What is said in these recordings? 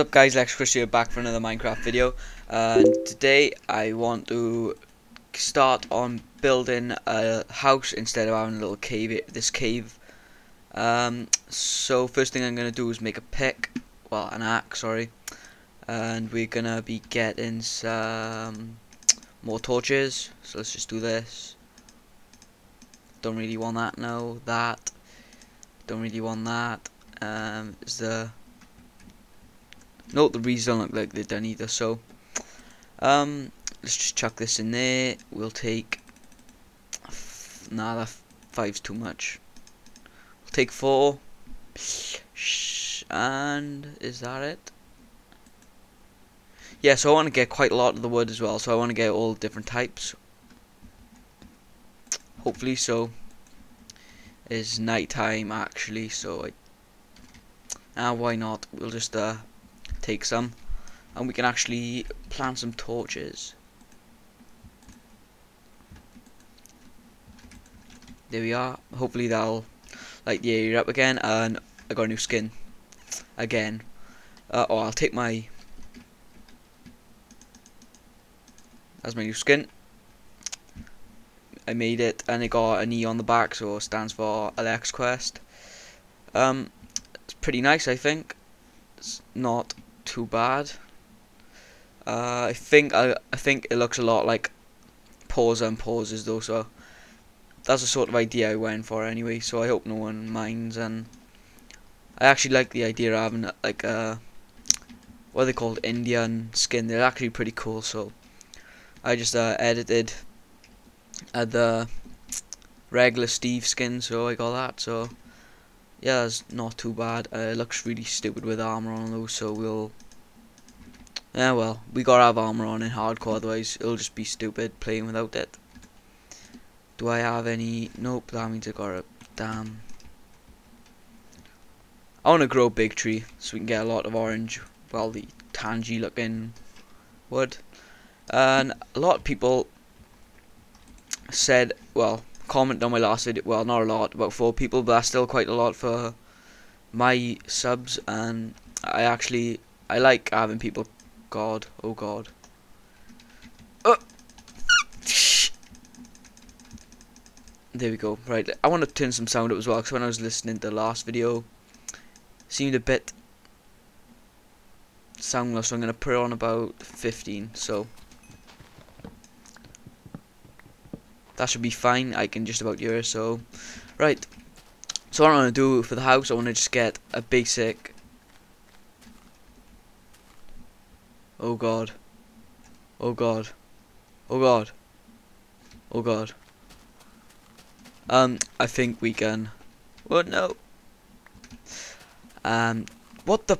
up guys, ElecsQuest here back for another Minecraft video. And today I want to start on building a house instead of having a little cave, this cave. Um, so first thing I'm going to do is make a pick, well an axe sorry. And we're going to be getting some more torches. So let's just do this. Don't really want that no that. Don't really want that. Um, is the Note the reeds don't look like they're done either, so um, let's just chuck this in there. We'll take nah that five's too much. We'll take four. And is that it? Yeah, so I want to get quite a lot of the wood as well, so I want to get all different types. Hopefully so. It's night time actually, so I ah why not? We'll just uh take some and we can actually plant some torches. There we are. Hopefully that'll light the area up again and I got a new skin again. Uh, oh I'll take my that's my new skin. I made it and it got an E on the back so it stands for ElecsQuest. Um, it's pretty nice I think. It's not too bad. Uh, I think I, I think it looks a lot like pause and pauses though, so that's the sort of idea I went for anyway. So I hope no one minds. And I actually like the idea of having like a what they called Indian skin. They're actually pretty cool. So I just uh, edited uh, the regular Steve skin, so I got that. So yeah, it's not too bad. Uh, it looks really stupid with armor on though, so we'll. Yeah, well, we gotta have armor on in hardcore, otherwise it'll just be stupid playing without it. Do I have any? Nope, that means I gotta. Damn. I wanna grow a big tree so we can get a lot of orange, well, the tangy looking wood. And a lot of people said, well, comment on my last video. Well, not a lot, about four people, but that's still quite a lot for my subs. And I actually I like having people. God, oh God. Uh. There we go. Right, I want to turn some sound up as well because when I was listening to the last video, seemed a bit soundless. So I'm gonna put it on about 15. So. That should be fine. I can just about hear so right. So what I want to do for the house I want to just get a basic oh god oh god oh god oh god. Um I think we can what oh, no. Um what the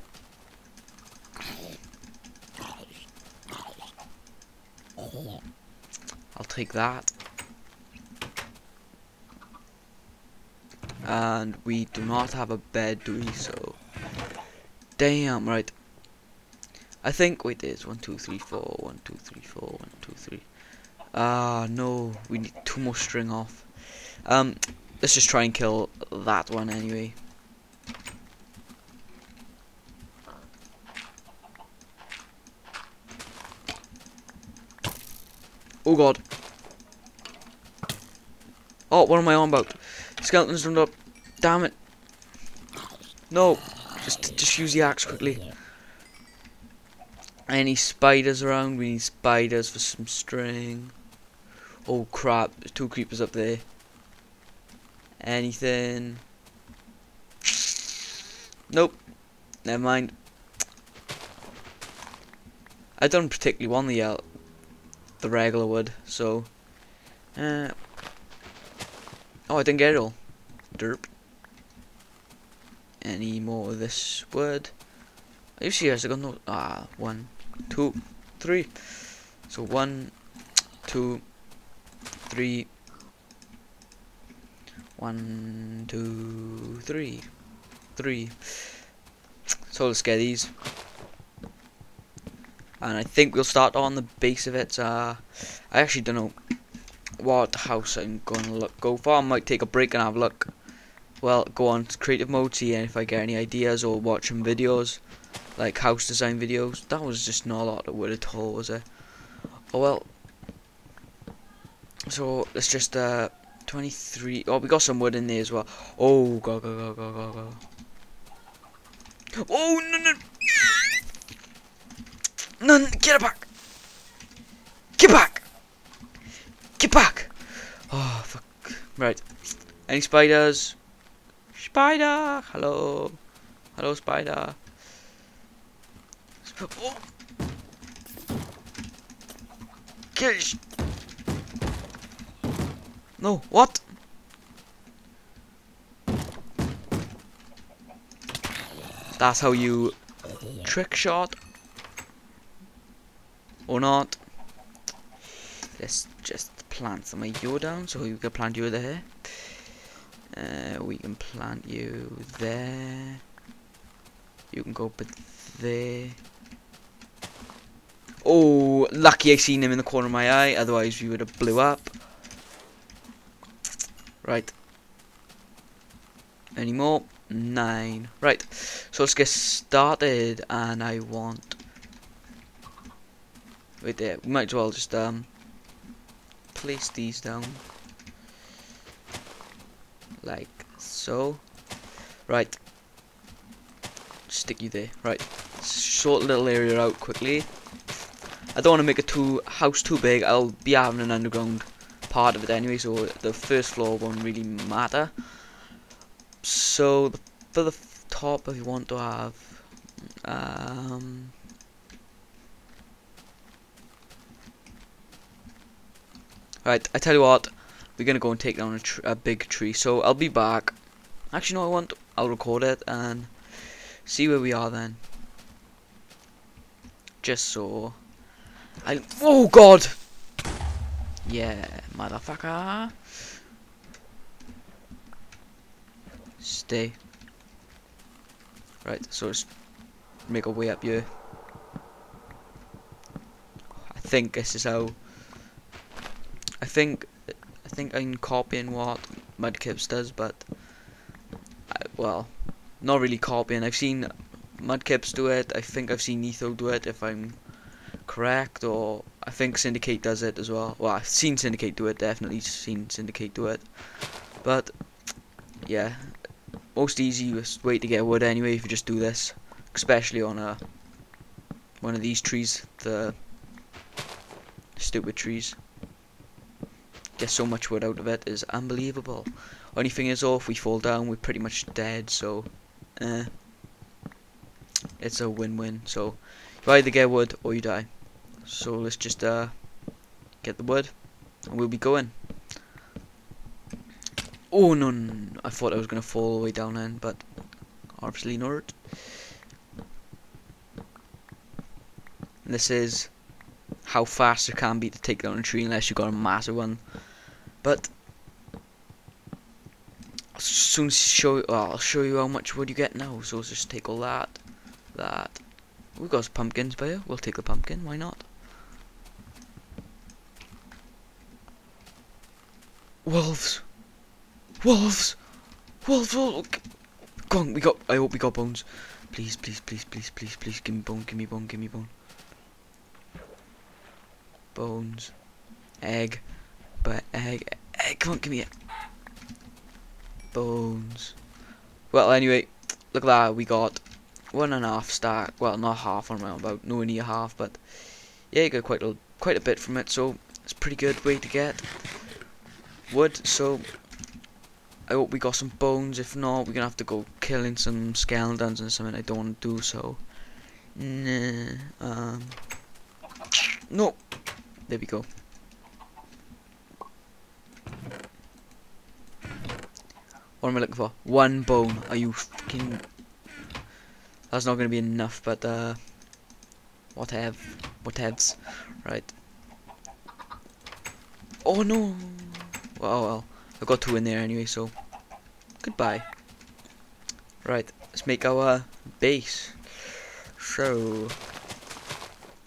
I'll take that and we do not have a bed do we? So damn right. I think wait there's one two three four one two three four one two three. Ah uh, no we need two more string off. Um let's just try and kill that one anyway. Oh god. Oh what am I on about? Skeletons turned up. Damn it. No. Just just use the axe quickly. Any spiders around? We need spiders for some string. Oh crap, there's two creepers up there. Anything? Nope. Never mind. I don't particularly want the uh, the regular wood, so uh, Oh, I didn't get it all. Derp. Any more of this wood? Are you serious? I got no. Ah, one, two, three. So one, two, three. One, two, three, three. So let's get these. And I think we'll start on the base of it. Uh, I actually don't know what house I'm gonna look go for. I might take a break and have a look. Well, go on creative mode, see if I get any ideas or watch some videos. like house design videos. That was just not a lot of wood at all, was it? Oh well. So let's just uh 23. Oh, we got some wood in there as well. Oh, go go go go go go. Oh no no. None, get it back! Get back! Get back! Oh, fuck. Right. Any spiders? Spider! Hello. Hello, spider. Oh. No, what? That's how you trick shot or not. Let's just plant some of you down so we can plant you there. Uh, we can plant you there. You can go up there. Oh, lucky I seen him in the corner of my eye, otherwise we would have blew up. Right. Any more? Nine. Right. So let's get started and I want right there. We might as well just um place these down like so. Right. Stick you there. Right. Short little area out quickly. I don't want to make a too house too big. I'll be having an underground part of it anyway, so the first floor won't really matter. So for the top, if you want to have um, Right, I tell you what, we're gonna go and take down a, a, big tree. So I'll be back. Actually, no, I want. I'll record it and see where we are then. Just so. I. Oh God. Yeah, motherfucker. Stay. Right, so let's make our way up here. I think this is how I think I think I'm copying what Mudkips does, but I, well, not really copying. I've seen Mudkips do it. I think I've seen Etho do it. If I'm correct, or I think Syndicate does it as well. Well, I've seen Syndicate do it. Definitely seen Syndicate do it. But yeah, most easiest way to get wood anyway if you just do this, especially on a one of these trees, the stupid trees get so much wood out of it is unbelievable. Only thing is, though, if we fall down, we're pretty much dead, so, eh. It's a win-win, so, you either get wood or you die. So let's just, uh, get the wood, and we'll be going. Oh, no, no. I thought I was going to fall all the way down then, but obviously not. This is how fast it can be to take down a tree unless you've got a massive one. But as soon show, well, I'll show you how much wood you get now. So let's just take all that, that. We've got pumpkins by here. We'll take the pumpkin. Why not? Wolves, wolves, wolves! Oh, wolves. Go on, we got. I hope we got bones. Please, please, please, please, please, please, give me bone, give me bone, give me bone. Bones, egg. But egg, egg, come on, give me it. Bones. Well, anyway, look at that. We got one and a half stack. Well, not half on around about nowhere near half, but yeah, you got quite a quite a bit from it. So it's a pretty good way to get wood. So I hope we got some bones. If not, we're gonna have to go killing some skeletons and something. I don't want to do so. Nah. Um. No. There we go. What am I looking for? One bone. Are you fucking... That's not going to be enough, but, uh... What have? What? Right. Oh, no! Well, well. I got two in there anyway, so... Goodbye. Right. Let's make our base. So...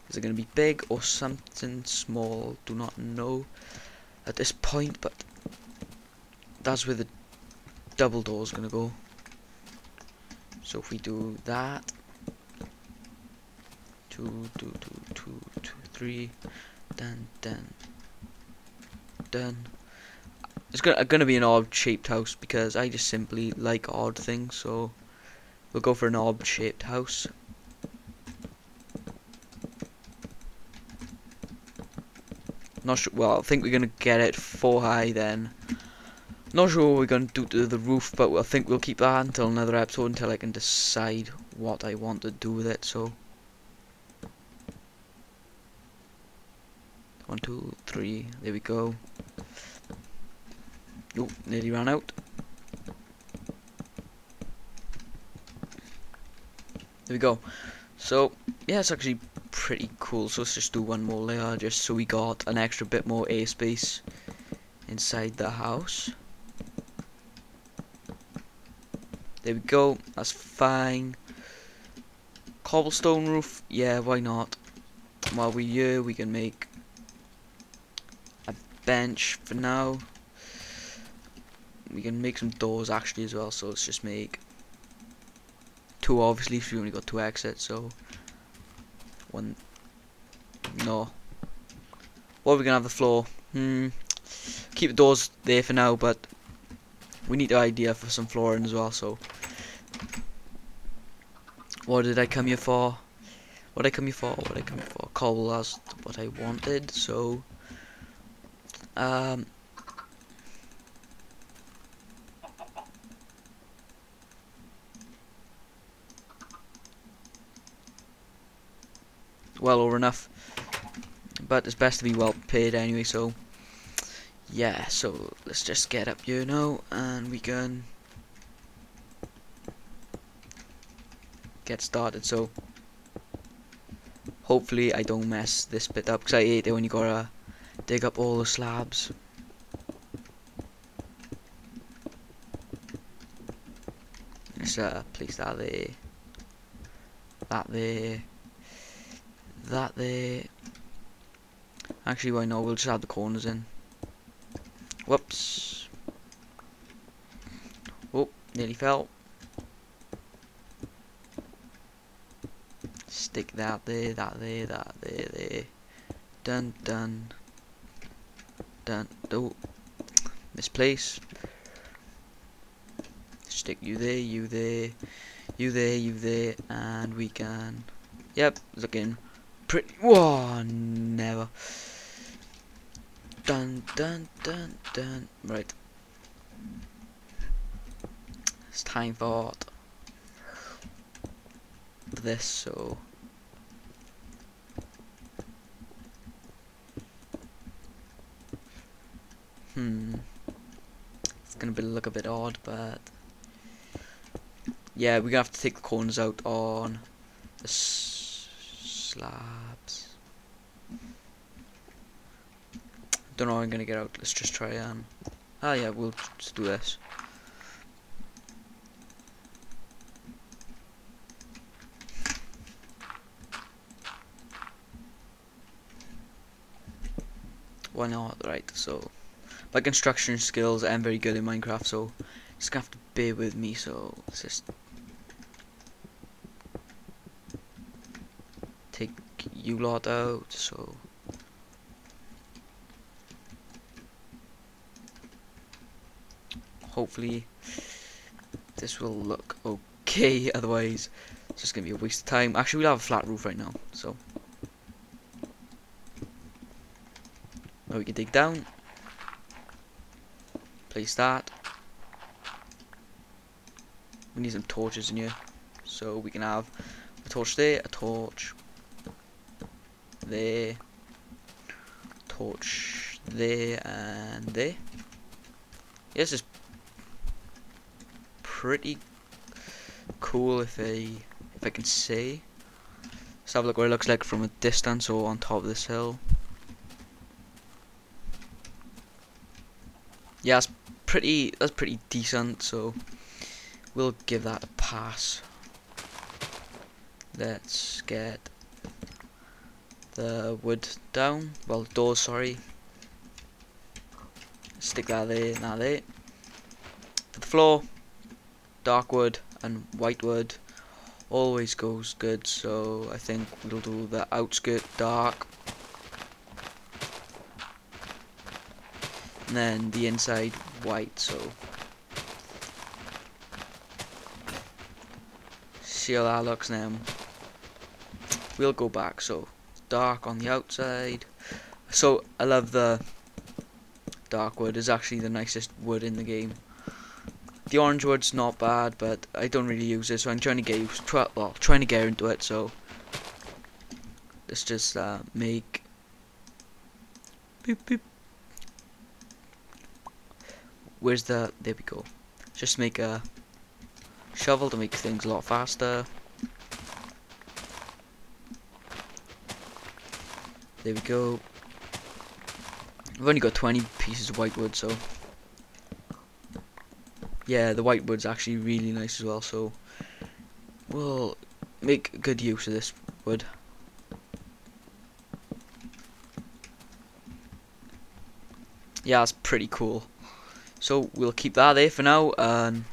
Is it going to be big or something small? Do not know at this point, but... That's where the double door is gonna go. So if we do that, two, two, two, two, two, three. then, then, then. It's gonna gonna be an odd shaped house because I just simply like odd things. So we'll go for an odd shaped house. Not sure. Well, I think we're gonna get it four high then. Not sure what we're gonna do to the roof, but I think we'll keep that until another episode until I can decide what I want to do with it. So one, two, three. There we go. Oh, nearly ran out. There we go. So yeah, it's actually pretty cool. So let's just do one more layer just so we got an extra bit more airspace inside the house. There we go, that's fine. Cobblestone roof, yeah, why not? While we're here, we can make a bench for now. We can make some doors actually as well, so let's just make two obviously, we only got two exits, so one. No. What are we gonna have the floor? Hmm. Keep the doors there for now, but we need the idea for some flooring as well. So, what did I come here for? What I come here for? What I come here for? Cobble. That's what I wanted. So, um. well or enough. But it's best to be well paid anyway, so yeah, so let's just get up here now and we can get started. So hopefully I don't mess this bit up because I hate it when you gotta dig up all the slabs. Let's uh, place that there, that there, that there. Actually, why not? We'll just add the corners in. Whoops. Oh, nearly fell. Stick that there, that there, that there, there. Dun dun. Dun. Oh, misplace. Stick you there, you there, you there, you there, and we can. Yep, looking pretty. Whoa, never. Dun dun dun dun. Right. It's time for this, so. Hmm. It's gonna be look a bit odd, but yeah, we're gonna have to take the corners out on the slabs. Don't know how I'm gonna get out. Let's just try and. Ah yeah, we'll just do this. Why not? Right. So my construction skills I'm very good in Minecraft, so just gonna have to bear with me. So let's just take you lot out. So. hopefully this will look okay otherwise it's just gonna be a waste of time actually we'll have a flat roof right now so now we can dig down place that we need some torches in here so we can have a torch there a torch there torch there and there yeah, pretty cool if I if I can see. Let's have a look what it looks like from a distance or on top of this hill. Yeah, pretty that's pretty decent, so we'll give that a pass. Let's get the wood down. Well door. sorry. Stick that there, now there. For the floor, dark wood and white wood always goes good so I think we'll do the outskirt dark and then the inside white so. See how that looks now. We'll go back so dark on the outside. So I love the dark wood. Is actually the nicest wood in the game. The orange wood's not bad but I don't really use it so I'm trying to get used try, well trying to get into it so. Let's just uh, make where's the there we go. Just make a shovel to make things a lot faster. There we go. I've only got 20 pieces of white wood so. Yeah the white wood's actually really nice as well so we'll make good use of this wood. Yeah that's pretty cool so we'll keep that there for now. Um,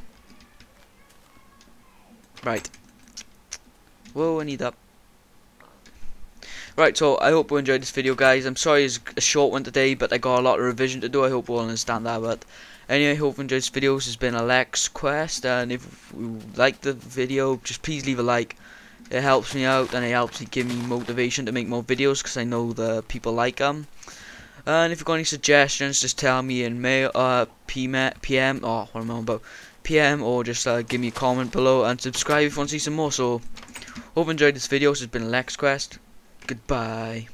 right. Whoa, I need that. Right, so I hope you enjoyed this video, guys. I'm sorry it's a short one today, but I got a lot of revision to do. I hope you all understand that. But anyway, I hope you enjoyed this video. This has been ElecsQuest, and if you like the video, just please leave a like. It helps me out, and it helps me give me motivation to make more videos, because I know the people like them. And if you've got any suggestions, just tell me in mail, uh, PM, PM, oh, what am I about? PM, or just uh, give me a comment below and subscribe if you want to see some more. So, hope you enjoyed this video. This has been ElecsQuest. Goodbye.